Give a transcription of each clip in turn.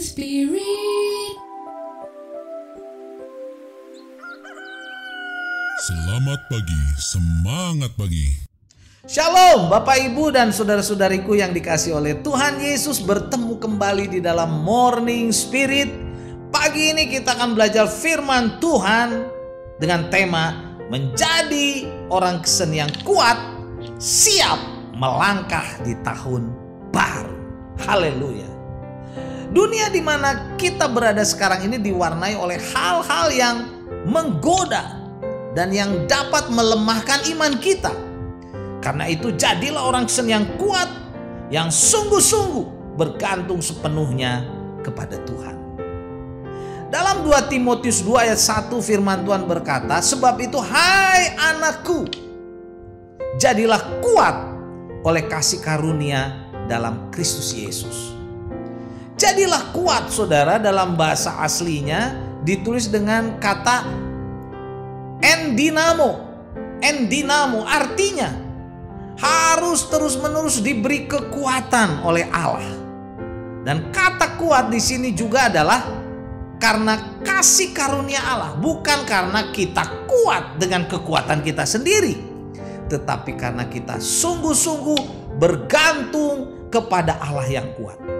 Spirit. Selamat pagi, semangat pagi. Shalom Bapak Ibu dan saudara-saudariku yang dikasih oleh Tuhan Yesus bertemu kembali di dalam Morning Spirit. Pagi ini kita akan belajar firman Tuhan dengan tema menjadi orang Kristen yang kuat siap melangkah di tahun baru. Haleluya. Dunia di mana kita berada sekarang ini diwarnai oleh hal-hal yang menggoda dan yang dapat melemahkan iman kita. Karena itu jadilah orang Kristen yang kuat, yang sungguh-sungguh bergantung sepenuhnya kepada Tuhan. Dalam 2 Timotius 2 ayat 1 firman Tuhan berkata, Sebab itu hai anakku, jadilah kuat oleh kasih karunia dalam Kristus Yesus. Jadilah kuat saudara dalam bahasa aslinya ditulis dengan kata endinamo. Endinamo artinya harus terus-menerus diberi kekuatan oleh Allah. Dan kata kuat di sini juga adalah karena kasih karunia Allah, bukan karena kita kuat dengan kekuatan kita sendiri, tetapi karena kita sungguh-sungguh bergantung kepada Allah yang kuat.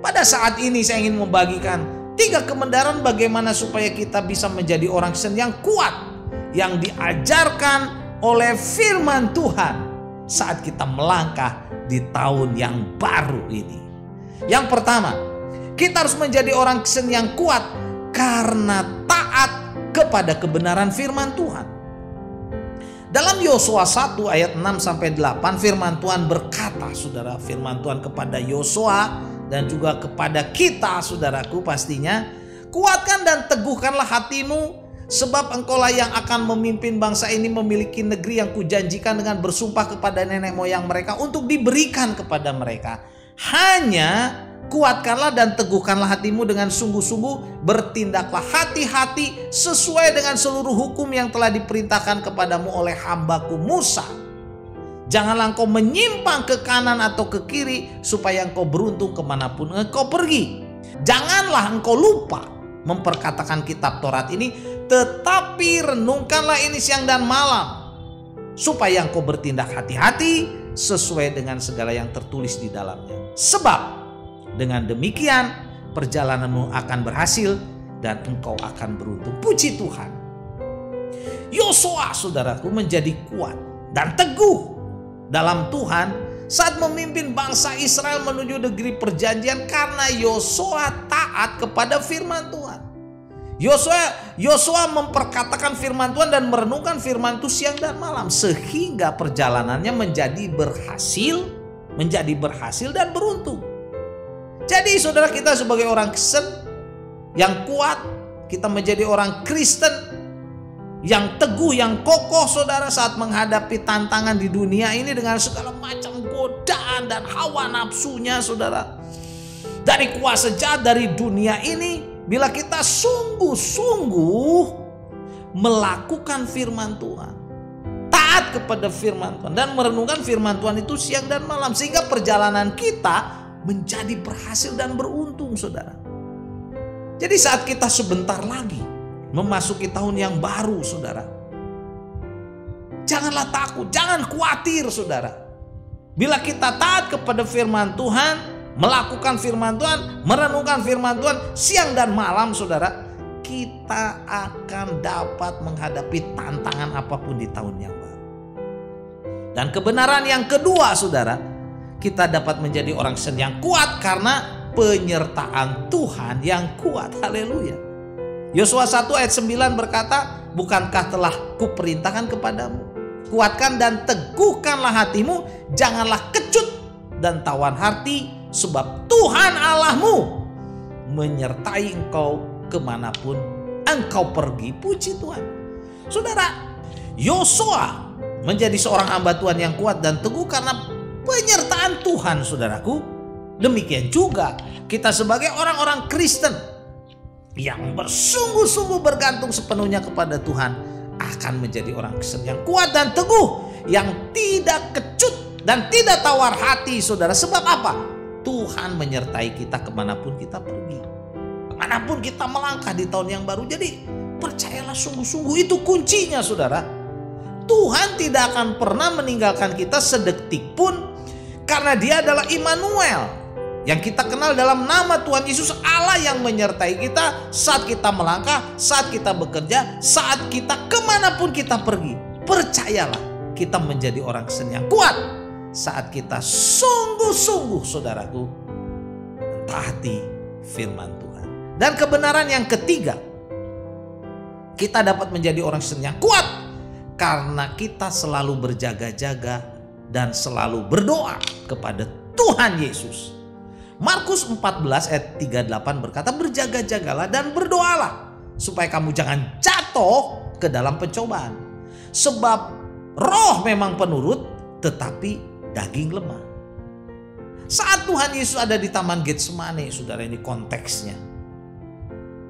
Pada saat ini saya ingin membagikan tiga kebenaran bagaimana supaya kita bisa menjadi orang Kristen yang kuat yang diajarkan oleh firman Tuhan saat kita melangkah di tahun yang baru ini. Yang pertama, kita harus menjadi orang Kristen yang kuat karena taat kepada kebenaran firman Tuhan. Dalam Yosua 1 ayat 6 sampai 8 firman Tuhan berkata, Saudara, firman Tuhan kepada Yosua dan juga kepada kita saudaraku pastinya kuatkan dan teguhkanlah hatimu sebab engkaulah yang akan memimpin bangsa ini memiliki negeri yang kujanjikan dengan bersumpah kepada nenek moyang mereka untuk diberikan kepada mereka. Hanya kuatkanlah dan teguhkanlah hatimu dengan sungguh-sungguh bertindaklah hati-hati sesuai dengan seluruh hukum yang telah diperintahkan kepadamu oleh hambaku Musa Janganlah engkau menyimpang ke kanan atau ke kiri supaya engkau beruntung ke mana pun engkau pergi. Janganlah engkau lupa memperkatakan kitab Taurat ini tetapi renungkanlah ini siang dan malam supaya engkau bertindak hati-hati sesuai dengan segala yang tertulis di dalamnya. Sebab dengan demikian perjalananmu akan berhasil dan engkau akan beruntung. Puji Tuhan. Yosua saudaraku menjadi kuat dan teguh dalam Tuhan saat memimpin bangsa Israel menuju negeri perjanjian karena Yosua taat kepada firman Tuhan. Yosua Yosua memperkatakan firman Tuhan dan merenungkan firman itu siang dan malam sehingga perjalanannya menjadi berhasil, menjadi berhasil dan beruntung. Jadi saudara kita sebagai orang Kristen yang kuat, kita menjadi orang Kristen yang teguh, yang kokoh saudara saat menghadapi tantangan di dunia ini dengan segala macam godaan dan hawa nafsunya saudara. Dari kuasa jahat dari dunia ini, bila kita sungguh-sungguh melakukan firman Tuhan, taat kepada firman Tuhan dan merenungkan firman Tuhan itu siang dan malam sehingga perjalanan kita menjadi berhasil dan beruntung saudara. Jadi saat kita sebentar lagi memasuki tahun yang baru, saudara. Janganlah takut, jangan khawatir, saudara. Bila kita taat kepada firman Tuhan, melakukan firman Tuhan, merenungkan firman Tuhan siang dan malam, saudara, kita akan dapat menghadapi tantangan apa pun di tahun yang baru. Dan kebenaran yang kedua, saudara, kita dapat menjadi orang sen yang kuat karena penyertaan Tuhan yang kuat. Haleluya. Yosua 1 ayat 9 berkata, Bukankah telah kuperintahkan kepadamu? Kuatkan dan teguhkanlah hatimu, janganlah kecut dan tawan hati, sebab Tuhan Allahmu menyertai engkau ke mana pun engkau pergi. Puji Tuhan. Saudara, Yosua menjadi seorang hamba Tuhan yang kuat dan teguh karena penyertaan Tuhan, saudaraku. Demikian juga kita sebagai orang-orang Kristen yang bersungguh-sungguh bergantung sepenuhnya kepada Tuhan akan menjadi orang Kristen yang kuat dan teguh yang tidak kecut dan tidak tawar hati saudara sebab apa Tuhan menyertai kita ke mana pun kita pergi. Ke mana pun kita melangkah di tahun yang baru. Jadi percayalah sungguh-sungguh itu kuncinya saudara. Tuhan tidak akan pernah meninggalkan kita sedetik pun karena dia adalah Immanuel yang kita kenal dalam nama Tuhan Yesus Allah yang menyertai kita saat kita melangkah, saat kita bekerja, saat kita ke mana pun kita pergi. Percayalah kita menjadi orang Kristen yang kuat saat kita sungguh-sungguh saudaraku mentaati firman Tuhan. Dan kebenaran yang ketiga, kita dapat menjadi orang Kristen yang kuat karena kita selalu berjaga-jaga dan selalu berdoa kepada Tuhan Yesus. Markus 14 ayat 38 berkata berjaga-jagalah dan berdoalah supaya kamu jangan jatuh ke dalam pencobaan. Sebab roh memang penurut tetapi daging lemah. Saat Tuhan Yesus ada di Taman Getsemani, saudara ini konteksnya.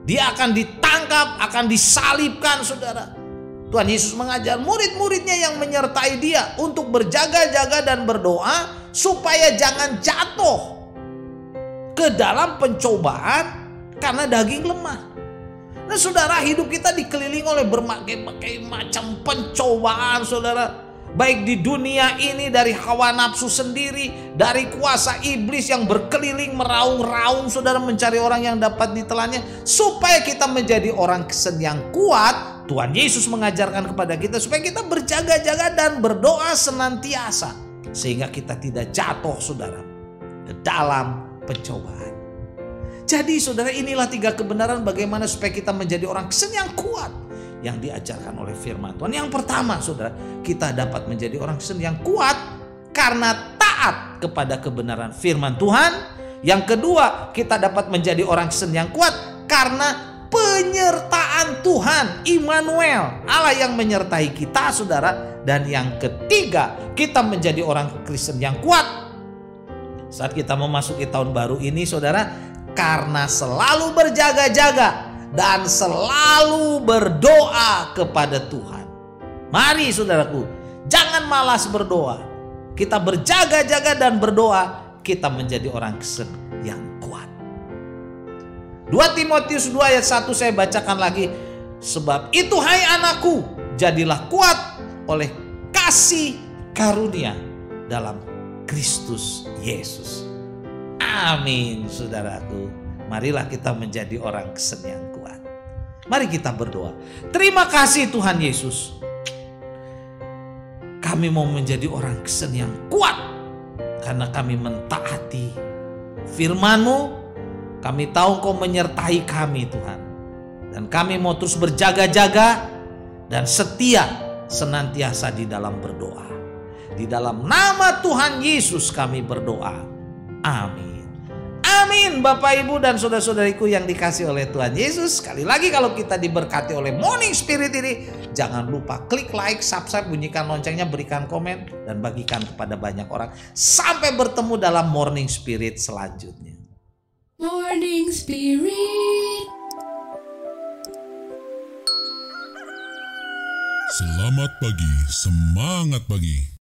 Dia akan ditangkap, akan disalibkan saudara. Tuhan Yesus mengajar murid-muridnya yang menyertai dia untuk berjaga-jaga dan berdoa supaya jangan jatuh dalam pencobaan karena daging lemah. Nah saudara hidup kita dikelilingi oleh berbagai macam pencobaan saudara. Baik di dunia ini dari hawa nafsu sendiri, dari kuasa iblis yang berkeliling meraung-raung saudara mencari orang yang dapat ditelannya. Supaya kita menjadi orang kesen yang kuat, Tuhan Yesus mengajarkan kepada kita supaya kita berjaga-jaga dan berdoa senantiasa. Sehingga kita tidak jatuh saudara ke dalam pencobaan. Jadi saudara inilah tiga kebenaran bagaimana supaya kita menjadi orang kesen yang kuat yang diajarkan oleh firman Tuhan. Yang pertama saudara, kita dapat menjadi orang Kristen yang kuat karena taat kepada kebenaran firman Tuhan. Yang kedua, kita dapat menjadi orang Kristen yang kuat karena penyertaan Tuhan, Immanuel, Allah yang menyertai kita saudara. Dan yang ketiga, kita menjadi orang Kristen yang kuat saat kita memasuki tahun baru ini saudara karena selalu berjaga-jaga dan selalu berdoa kepada Tuhan. Mari saudaraku, jangan malas berdoa. Kita berjaga-jaga dan berdoa, kita menjadi orang Kristen yang kuat. 2 Timotius 2 ayat 1 saya bacakan lagi. Sebab itu hai anakku, jadilah kuat oleh kasih karunia dalam Kristus Yesus. Amin saudaraku. Marilah kita menjadi orang kesen yang kuat. Mari kita berdoa. Terima kasih Tuhan Yesus. Kami mau menjadi orang kesen yang kuat. Karena kami mentaati firman-Mu. Kami tahu Kau menyertai kami Tuhan. Dan kami mau terus berjaga-jaga dan setia senantiasa di dalam berdoa. Di dalam nama Tuhan Yesus kami berdoa. Amin. Amin Bapak Ibu dan saudara-saudariku yang dikasih oleh Tuhan Yesus. Sekali lagi kalau kita diberkati oleh Morning Spirit ini. Jangan lupa klik like, subscribe, bunyikan loncengnya, berikan komen. Dan bagikan kepada banyak orang. Sampai bertemu dalam Morning Spirit selanjutnya. Morning Spirit. Selamat pagi, semangat pagi.